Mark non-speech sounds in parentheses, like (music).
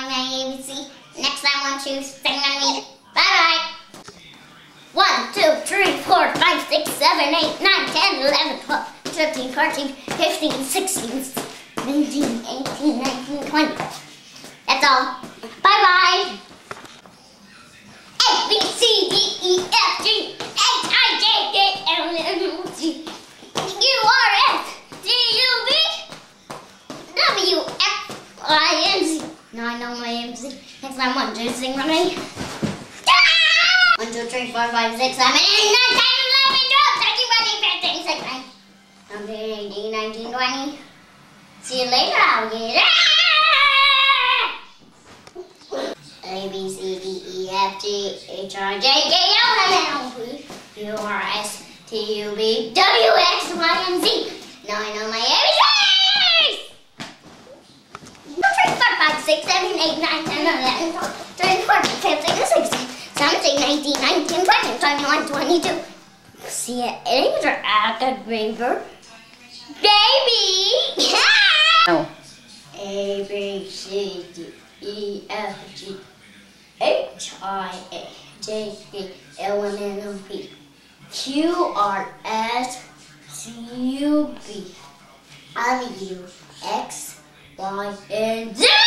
Now I know I'm A, B, C. Next time I want you, sing on me. Bye bye. One, two, three, four, five, six, seven, eight, nine, ten, eleven, twelve, thirteen, fourteen, fifteen, sixteen, seventeen, eighteen, nineteen, twenty. That's all. Bye bye. A, B, C, D, E, F, G, H, I, J, K, L, M, G, Q, R, S, T, U, V, W, X, Y, and Z. Now I know my MC. Next time, one, two, sing with me. One, two, three, four, five, six, seven, eight, nine, ten, eleven, twelve, thirteen, fourteen, fifteen, sixteen, seventeen, eighteen, nineteen, twenty. See you later, alligator. A, B, C, D, E, F, G, H, I, J, K, L, M, N, O, P, Q, R, S, T, U, V, W, X, Y, and Z. Now I know my ABCs! 6, 7, 8, 9, 10, 11, 12, 13, 14, 15, 16, 17, 18, 19, 20, 21, 22. See it. later, ain't acted, baby. Baby! (laughs) Yeah! No. A, B, C, D, E, F, G, H, I, A, J, K, L, M, N, O, P, Q, R, S, C, U, V, W, X, Y, and Z!